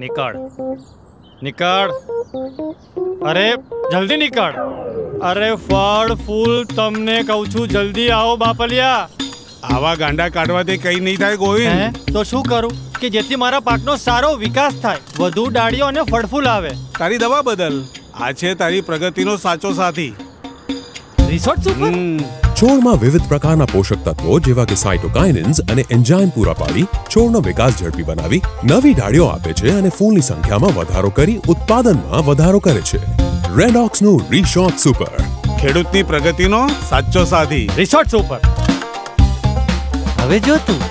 નીકળ. નીકળ. અરે જલ્દી નીકળ. અરે ફળ ફૂલ તમને કહું છું જલ્દી આવો બાપલિયા. આવા ગાંડા કાઢવાથી કઈ નહીં થાય ગોવિંદ. તો શું કરું? કે જેથી મારા પાકનો સારો વિકાસ થાય. વધુ ડાળીઓ અને ફળફૂલ આવે. તારી દવા બદલ. આ છે તારી પ્રગતિનો સાચો સાથી. રિસોર્ટ સુપર છોડમાં વિવિધ પ્રકારના પોષક તત્વો જેવા કે સાયટોકાઇનિન્સ અને એન્જાઇમ પૂરા પાડી છોડનો વિકાસ ઝડપી બનાવી નવી ડાળીઓ આપે છે અને ફૂલની સંખ્યામાં વધારો કરી ઉત્પાદનમાં વધારો કરે છે. રેડોક્સનું રીશોટ સુપર ખેડૂતની પ્રગતિનો સાચો સાથી રિસોર્ટ સુપર હવે જો તું